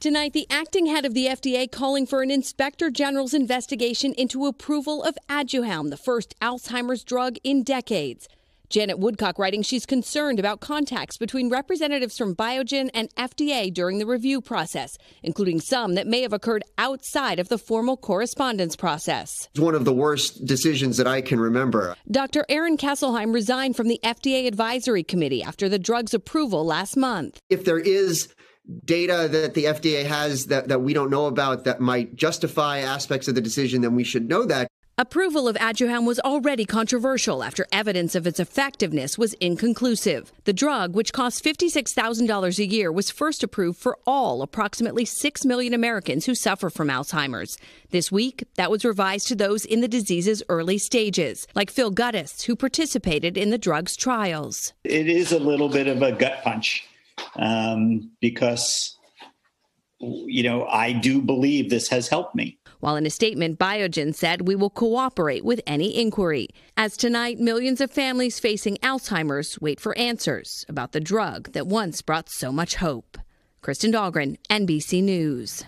Tonight, the acting head of the FDA calling for an inspector general's investigation into approval of Aduhelm, the first Alzheimer's drug in decades. Janet Woodcock writing she's concerned about contacts between representatives from Biogen and FDA during the review process, including some that may have occurred outside of the formal correspondence process. It's one of the worst decisions that I can remember. Dr. Aaron Kesselheim resigned from the FDA advisory committee after the drug's approval last month. If there is data that the FDA has that, that we don't know about that might justify aspects of the decision, then we should know that. Approval of Aduhelm was already controversial after evidence of its effectiveness was inconclusive. The drug, which costs $56,000 a year, was first approved for all approximately 6 million Americans who suffer from Alzheimer's. This week, that was revised to those in the disease's early stages, like Phil Gutis, who participated in the drug's trials. It is a little bit of a gut punch um, because, you know, I do believe this has helped me. While in a statement, Biogen said we will cooperate with any inquiry. As tonight, millions of families facing Alzheimer's wait for answers about the drug that once brought so much hope. Kristen Dahlgren, NBC News.